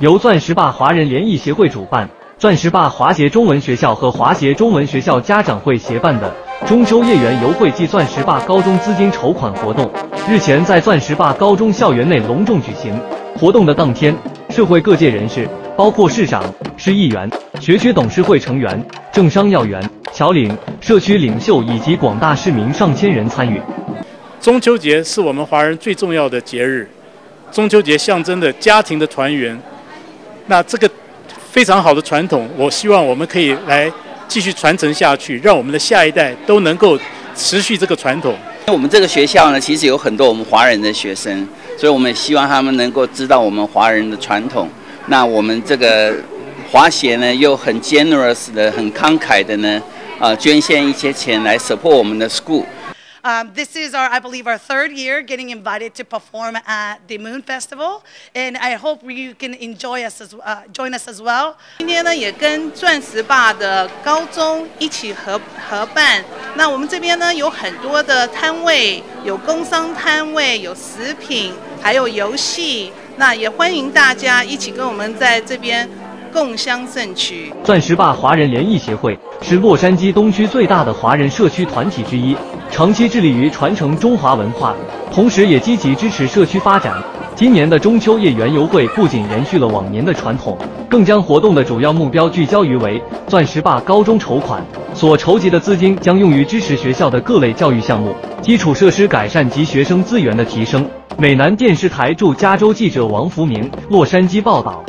由钻石坝华人联谊协会主办，钻石坝华协中文学校和华协中文学校家长会协办的中秋夜园游会暨钻石坝高中资金筹款活动，日前在钻石坝高中校园内隆重举行。活动的当天，社会各界人士，包括市长、市议员、学区董事会成员、政商要员、侨领、社区领袖以及广大市民上千人参与。中秋节是我们华人最重要的节日，中秋节象征着家庭的团圆。那这个非常好的传统，我希望我们可以来继续传承下去，让我们的下一代都能够持续这个传统。那我们这个学校呢，其实有很多我们华人的学生，所以我们希望他们能够知道我们华人的传统。那我们这个华协呢，又很 generous 的、很慷慨的呢，呃，捐献一些钱来 support 我们的 school。Um, this is our, I believe, our third year getting invited to perform at the Moon Festival, and I hope you can enjoy us as uh, join us as well. 今天呢，也跟钻石坝的高中一起合合办。那我们这边呢，有很多的摊位，有工商摊位，有食品，还有游戏。那也欢迎大家一起跟我们在这边。共襄盛举。钻石坝华人联谊协会是洛杉矶东区最大的华人社区团体之一，长期致力于传承中华文化，同时也积极支持社区发展。今年的中秋夜园游会不仅延续了往年的传统，更将活动的主要目标聚焦于为钻石坝高中筹款，所筹集的资金将用于支持学校的各类教育项目、基础设施改善及学生资源的提升。美南电视台驻加州记者王福明，洛杉矶报道。